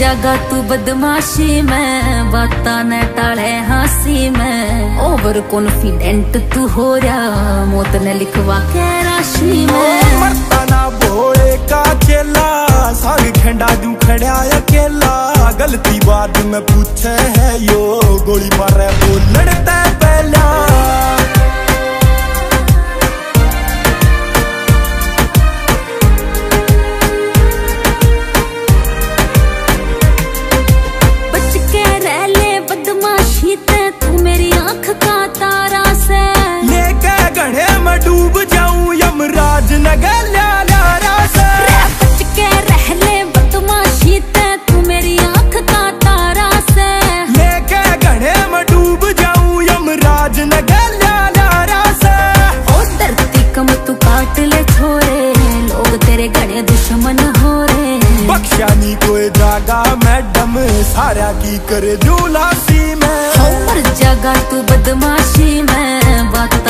जागा तू बदमाशी में बाता न टाले हँसी में। ओवर कॉन्फिडेंट तू हो रहा मौत ने लिखवा के राशि में। मरता ना बोले का चेला साग खेंडा दू खड़ा अकेला। गलती बात में पूछे है यो, गोली मारे वो लड़ता में डूब जाऊँ यमराज नगर ला बच रह ले बदमाशी ते तू मेरी आँख का तारा से। लेके गढ़े में डूब जाऊँ यमराज नगर ला से। ओ धरती कम तू काट ले छोरे लोग तेरे घने दुश्मन हो रे। बख्शा नी कोई जागा मैडम सारा की करे जुलासी में। हर जगह तू बदमाशी में बाता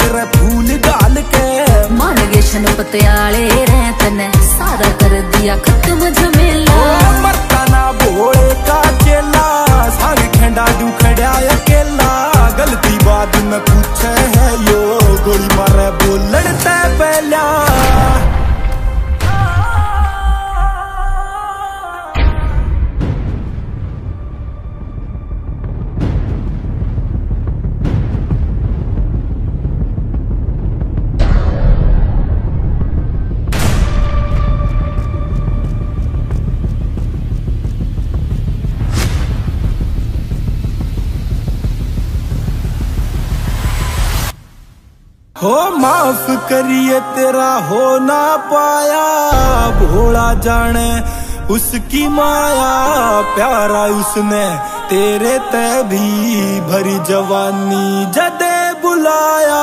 तेरे फूल डाल के। मान गए शन पतियाले रहत सारा कर दिया खत्म झमेला। मरता ना भोले का चेला साग खेंडा अकेला। गलती न पूछे है यो गोली मारे बोलन पहला। हो माफ़ करिए तेरा हो ना पाया भोला जाने उसकी माया, प्यारा उसने तेरे ते भी भरी जवानी जदे बुलाया